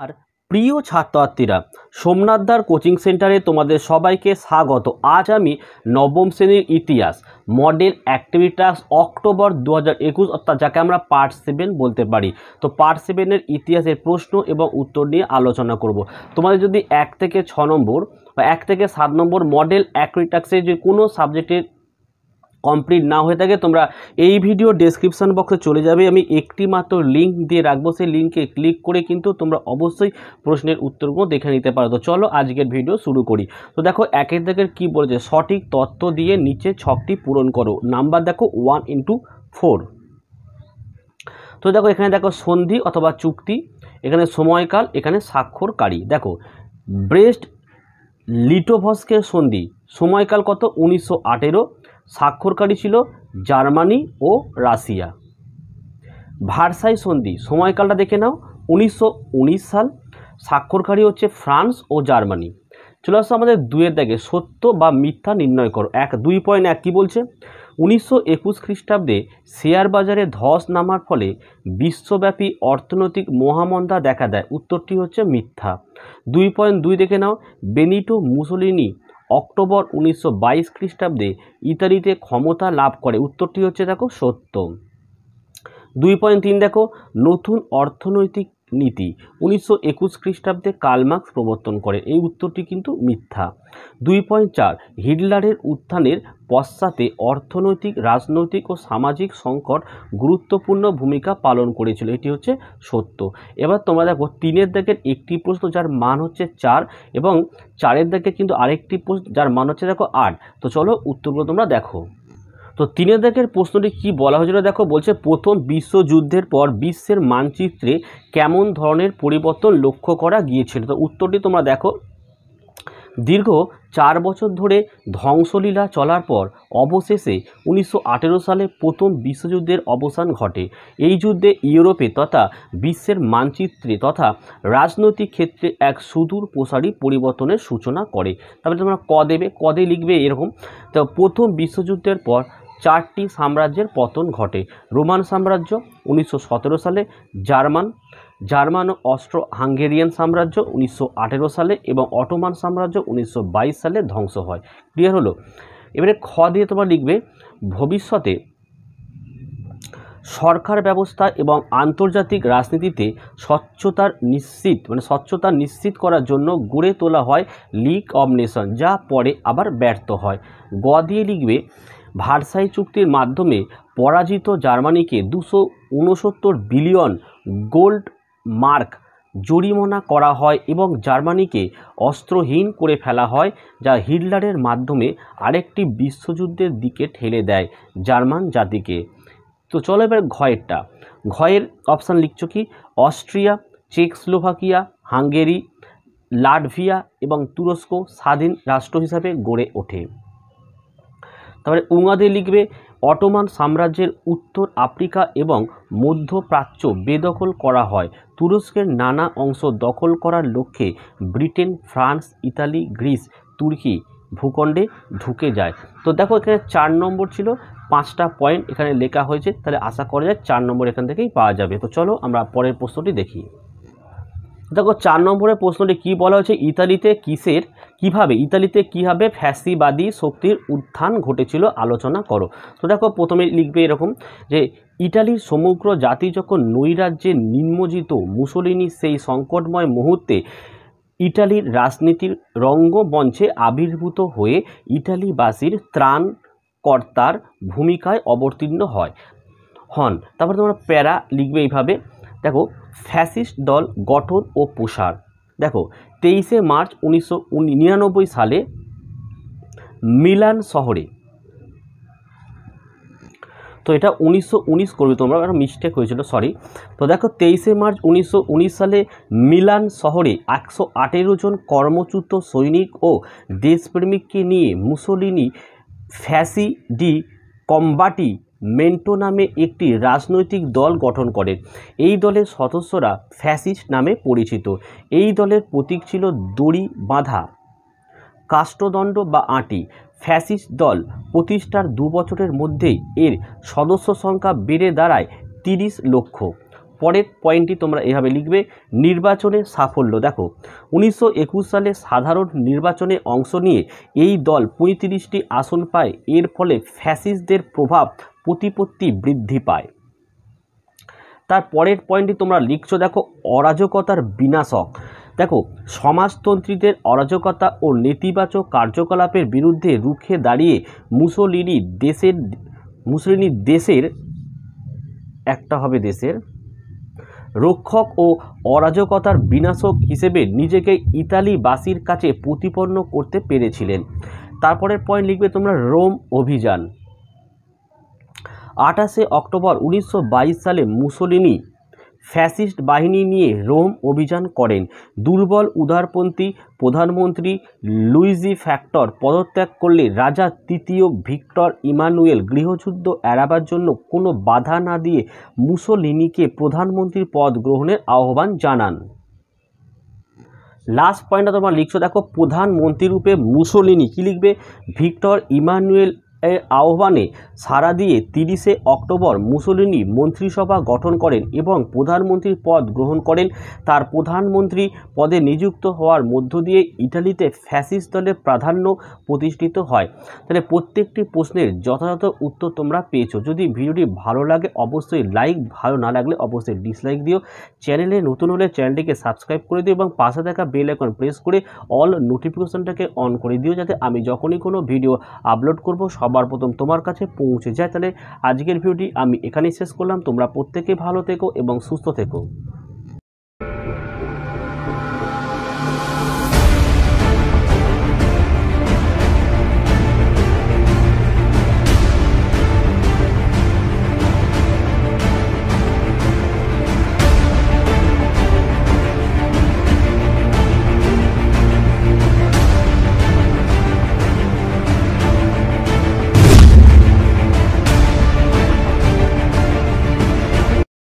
আর প্রিয় ছাত্রছাত্রীরা সোমনাথদার কোচিং সেন্টারে তোমাদের সবাইকে স্বাগত। আজ আমি নবম শ্রেণির ইতিহাস, মডেল অ্যাক্টিভিটাস অক্টোবর দু হাজার একুশ, অর্থাৎ যাকে আমরা পার্ট সেভেন বলতে পারি। তো পার্ট সেভেনের ইতিহাসের প্রশ্ন এবং উত্তর নিয়ে আলোচনা করব। তোমাদের যদি এক থেকে ছ নম্বর বা এক থেকে সাত নম্বর মডেল অ্যাক্টিভিটাক্সের যে কোনো সাবজেক্টের কমপ্লিট না হয়ে থাকে, তোমরা এই ভিডিও ডেসক্রিপশন বক্সে চলে যাবে। আমি একটি মাত্র লিঙ্ক দিয়ে রাখব, সেই লিঙ্কে ক্লিক করে কিন্তু তোমরা অবশ্যই প্রশ্নের উত্তরগুলো দেখে নিতে পারো। তো চলো আজকের ভিডিও শুরু করি। তো দেখো, একের দাগের কী বলেছে? সঠিক তথ্য দিয়ে নিচে ছকটি পূরণ করো। নাম্বার দেখো ওয়ান ইন্টু ফোর তো দেখো, এখানে দেখো, সন্ধি অথবা চুক্তি, এখানে সময়কাল, এখানে স্বাক্ষরকারী। দেখো ব্রেস্ট লিটোভস্কের সন্ধি, সময়কাল কত? উনিশশো আঠেরো। স্বাক্ষরকারী ছিল জার্মানি ও রাশিয়া। ভারসাই সন্ধি, সময়কালটা দেখে নাও, উনিশশো উনিশ সাল। স্বাক্ষরকারী হচ্ছে ফ্রান্স ও জার্মানি। চলে আসছে আমাদের দুয়ের দাগে, সত্য বা মিথ্যা নির্ণয় করো। এক, দুই পয়েন্ট এক, কী বলছে? উনিশশো একুশ খ্রিস্টাব্দে শেয়ার বাজারে ধস নামার ফলে বিশ্বব্যাপী অর্থনৈতিক মহামন্দা দেখা দেয়। উত্তরটি হচ্ছে মিথ্যা। দুই পয়েন্ট দুই দেখে নাও, বেনিটো মুসোলিনি অক্টোবর উনিশশো বাইশ খ্রিস্টাব্দে ইতালিতে ক্ষমতা লাভ করে। উত্তরটি হচ্ছে, দেখো, সত্য। দুই পয়েন্ট তিন, দেখো, নতুন অর্থনৈতিক নীতি। উনিশশো একুশ খ্রিস্টাব্দে কালমার্কস প্রবর্তন করে। এই উত্তরটি কিন্তু মিথ্যা। দুই পয়েন্ট চার, হিটলারের উত্থানের পশ্চাতে অর্থনৈতিক, রাজনৈতিক ও সামাজিক সংকট গুরুত্বপূর্ণ ভূমিকা পালন করেছিল। এটি হচ্ছে সত্য। এবার তোমরা দেখো, তিনের দাগের একটি প্রশ্ন যার মান হচ্ছে চার এবং চারের দাগে কিন্তু আরেকটি প্রশ্ন যার মান হচ্ছে দেখো আট। তো চলো উত্তরগুলো তোমরা দেখো। তো তিনের দাগের প্রশ্নটি কি বলা হয়েছিল? দেখো, বলছে প্রথম বিশ্বযুদ্ধের পর বিশ্বের মানচিত্রে কেমন ধরনের পরিবর্তন লক্ষ্য করা গিয়েছিল? তো উত্তরটি তোমরা দেখো, দীর্ঘ চার বছর ধরে ধ্বংসলীলা চলার পর অবশেষে উনিশশো আঠেরো সালে প্রথম বিশ্বযুদ্ধের অবসান ঘটে। এই যুদ্ধে ইউরোপে তথা বিশ্বের মানচিত্রে তথা রাজনৈতিক ক্ষেত্রে এক সুদূর প্রসারী পরিবর্তনের সূচনা করে। তারপরে তোমরা ক দেবে? কদে লিখবে এরকম। তো প্রথম বিশ্বযুদ্ধের পর চারটি সাম্রাজ্যের পতন ঘটে। রোমান সাম্রাজ্য উনিশশো সতেরো সালে, জার্মান জার্মান ও অস্ট্রো হাঙ্গেরিয়ান সাম্রাজ্য উনিশশো আঠেরো সালে এবং অটোমান সাম্রাজ্য উনিশশো বাইশ সালে ধ্বংস হয়। ক্লিয়ার হলো? এবারে খ দিয়ে তোমরা লিখবে, ভবিষ্যতে সরকার ব্যবস্থা এবং আন্তর্জাতিক রাজনীতিতে স্বচ্ছতার নিশ্চিত মানে স্বচ্ছতা নিশ্চিত করার জন্য গড়ে তোলা হয় লিগ অব নেশন যা পরে আবার ব্যর্থ হয়। গ দিয়ে লিখবে ভারসাই চুক্তির মাধ্যমে পরাজিত জার্মানিকে দুশো উনসত্তর বিলিয়ন গোল্ড মার্ক জরিমানা করা হয় এবং জার্মানিকে অস্ত্রহীন করে ফেলা হয়, যা হিটলারের মাধ্যমে আরেকটি বিশ্বযুদ্ধের দিকে ঠেলে দেয় জার্মান জাতিকে। তো চলো এবার ঘয়েরটা। ঘয়ের অপশান লিখছো কি? অস্ট্রিয়া, চেকস্লোভাকিয়া, হাঙ্গেরি, লাটভিয়া এবং তুরস্ক স্বাধীন রাষ্ট্র হিসাবে গড়ে ওঠে। তারপরে উঙাদে লিখবে, অটোমান সাম্রাজ্যের উত্তর আফ্রিকা এবং মধ্যপ্রাচ্য বেদখল করা হয়। তুরস্কের নানা অংশ দখল করার লক্ষ্যে ব্রিটেন, ফ্রান্স, ইতালি, গ্রিস, তুর্কি ভূখণ্ডে ঢুকে যায়। তো দেখো এখানে চার নম্বর ছিল, পাঁচটা পয়েন্ট এখানে লেখা হয়েছে, তাহলে আশা করা যায় চার নম্বর এখান থেকেই পাওয়া যাবে। তো চলো আমরা পরের প্রশ্নটি দেখি। দেখো চার নম্বরের প্রশ্নটি কি বলা হয়েছে? ইতালিতে কিসের কীভাবে, ইতালিতে কীভাবে ফ্যাসিবাদী শক্তির উত্থান ঘটেছিল আলোচনা করো। তো দেখো, প্রথমে লিখবে এরকম যে ইটালির সমগ্র জাতি যখন নৈরাজ্যে নিম্নজিত মুসলিনী সেই সংকটময় মুহূর্তে ইটালির রাজনীতির রঙ্গমঞ্চে আবির্ভূত হয়ে ইটালিবাসীর ত্রাণকর্তার ভূমিকায় অবতীর্ণ হয়, হন। তারপর তোমরা প্যারা লিখবে এইভাবে, দেখো, ফ্যাসিস্ট দল গঠন ও প্রসার। দেখো, তেইশে মার্চ উনিশশো নিরানব্বই সালে মিলান শহরে। তো এটা উনিশশো উনিশ করবে তোমরা একটা মিস্টেক হয়েছিল সরি তো দেখো, তেইশে মার্চ উনিশশো উনিশ সালে মিলান শহরে একশো আঠেরো জন কর্মচ্যুত সৈনিক ও দেশপ্রেমিককে নিয়ে Mussolini Fasci di Combattimento নামে একটি রাজনৈতিক দল গঠন করে। এই দলের সদস্যরা ফ্যাসিস্ট নামে পরিচিত। এই দলের প্রতীক ছিল দড়ি বাঁধা, কাষ্ঠদণ্ড বা আঁটি। ফ্যাসিস্ট দল প্রতিষ্ঠার দু বছরের মধ্যেই এর সদস্য সংখ্যা বেড়ে দাঁড়ায় তিরিশ লক্ষ। পরের পয়েন্টটি তোমরা এভাবে লিখবে, নির্বাচনে সাফল্য। দেখো, উনিশশো একুশ সালে সাধারণ নির্বাচনে অংশ নিয়ে এই দল পঁয়ত্রিশটি আসন পায়। এর ফলে ফ্যাসিস্টদের প্রভাব প্রতিপত্তি বৃদ্ধি পায়। তার পরের পয়েন্টটি তোমরা লিখছো, দেখো, অরাজকতার বিনাশক। দেখো, সমাজতন্ত্রীদের অরাজকতা ও নেতিবাচক কার্যকলাপের বিরুদ্ধে রুখে দাঁড়িয়ে মুসোলিনি দেশের, মুসলিনি দেশের, একটা হবে দেশের, রক্ষক ও অরাজকতার বিনাশক হিসেবে নিজেকে ইতালিবাসীর কাছে প্রতিপন্ন করতে পেরেছিলেন। তারপরের পয়েন্ট লিখবে তোমরা, রোম অভিযান। আঠাশে অক্টোবর উনিশশো বাইশ সালে মুসোলিনি ফ্যাসিস্ট বাহিনী নিয়ে রোম অভিযান করেন। দুর্বল উদারপন্থী প্রধানমন্ত্রী লুইজি ফ্যাক্টর পদত্যাগ করলে রাজা তৃতীয় ভিক্টর ইমানুয়েল গৃহযুদ্ধ এড়াবার জন্য কোনো বাধা না দিয়ে মুসোলিনিকে প্রধানমন্ত্রীর পদ গ্রহণের আহ্বান জানান। লাস্ট পয়েন্টটা তোমরা লিখছো? দেখো, প্রধানমন্ত্রী রূপে মুসোলিনি কী লিখবে? ভিক্টর ইমানুয়েল এর আহ্বানে সাড়া দিয়ে তিরিশে অক্টোবর মুসোলিনি মন্ত্রিসভা গঠন করেন এবং প্রধানমন্ত্রীর পদ গ্রহণ করেন। তার প্রধানমন্ত্রী পদে নিযুক্ত হওয়ার মধ্য দিয়ে ইটালিতে ফ্যাসিস্ট দলের প্রাধান্য প্রতিষ্ঠিত হয়। তাহলে প্রত্যেকটি প্রশ্নের যথাযথ উত্তর তোমরা পেয়েছ। যদি ভিডিওটি ভালো লাগে, অবশ্যই লাইক ভালো না লাগলে অবশ্যই ডিসলাইক দিও। চ্যানেলে নতুন হলে চ্যানেলটিকে সাবস্ক্রাইব করে দিও এবং পাশে থাকা বেল আইকন প্রেস করে অল নোটিফিকেশনটাকে অন করে দিও, যাতে আমি যখনই কোনো ভিডিও আপলোড করব সবার তোমার কাছে পৌঁছে যায়। তাহলে আজকের ভিডিওটি আমি এখানেই শেষ করলাম। তোমরা প্রত্যেকে ভালো থেকো এবং সুস্থ থেকো।